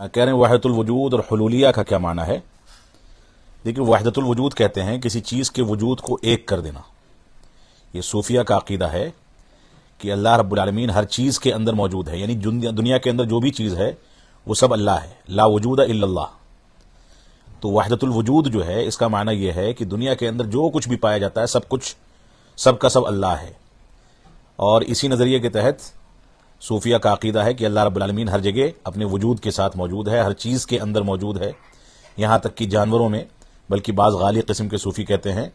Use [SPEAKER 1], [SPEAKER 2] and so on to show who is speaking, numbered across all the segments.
[SPEAKER 1] कह रहे हैं वहदतुल वजूद और हलूलिया का क्या माना है? देखिए, वहदतुल वजूद कहते हैं किसी चीज़ के वजूद को एक कर देना। ये सूफिया का अकीदा है कि अल्लाह रब्बुल हर चीज़ के अंदर मौजूद है। यानी दुनिया के अंदर जो भी चीज़ है, वो सब अल्लाह है। ला वजूद इल्लल्लाह। तो वहदतुल वजूद जो है, इसका माना यह है कि दुनिया के अंदर जो कुछ भी पाया जाता है, सब कुछ, सब का सब अल्लाह है। और इसी नज़रिए के तहत सूफिया का अकीदा है कि अल्लाह रब्लमीन हर जगह अपने वजूद के साथ मौजूद है, हर चीज़ के अंदर मौजूद है। यहाँ तक कि जानवरों में, बल्कि बाज़ गाली किस्म के सूफी कहते हैं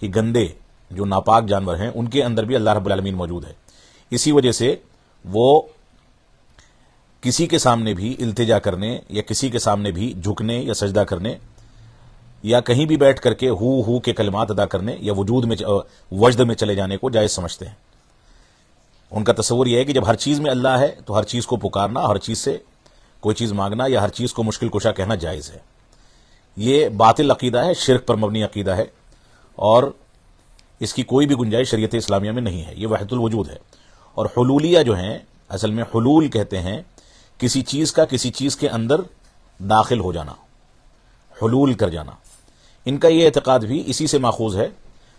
[SPEAKER 1] कि गंदे, जो नापाक जानवर हैं, उनके अंदर भी अल्लाह रब्लमीन मौजूद है। इसी वजह से वो किसी के सामने भी इल्तिजा करने, या किसी के सामने भी झुकने, या सजदा करने, या कहीं भी बैठ करके हु हु के कलमात अदा करने, या वजूद में वजद में चले जाने को जायज़ समझते हैं। उनका तस्वूर यह है कि जब हर चीज़ में अल्लाह है तो हर चीज़ को पुकारना हर चीज़ से कोई चीज़ मांगना या हर चीज़ को मुश्किल कुशा कहना जायज़ है। ये बातिल अकीदा है, शिरक पर मबनी अकीदा है और इसकी कोई भी गुंजाइश शरीत इस्लामिया में नहीं है। ये वहदुल वजूद है। और हलूलिया जो है, असल में हलूल कहते हैं, किसी चीज़ का किसी चीज़ के अंदर दाखिल हो जाना, हलूल कर जाना। इनका यह एतकाद भी इसी से माखूज है।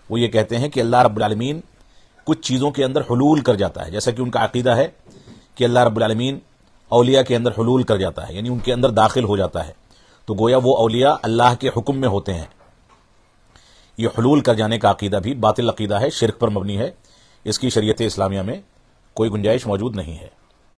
[SPEAKER 1] वो ये कहते हैं कि अल्लाह रब्लमीन कुछ चीज़ों के अंदर हलूल कर जाता है। जैसा कि उनका अकीदा है कि अल्लाह रबालमीन अलिया के अंदर हलूल कर जाता है, यानी उनके अंदर दाखिल हो जाता है। तो गोया वो अलिया अल्लाह के हुक्म में होते हैं। ये हलूल कर जाने का अकीदा भी, बातिल अकीदा है, शिरक पर मबनी है। इसकी शरीय इस्लामिया में कोई गुंजाइश मौजूद नहीं है।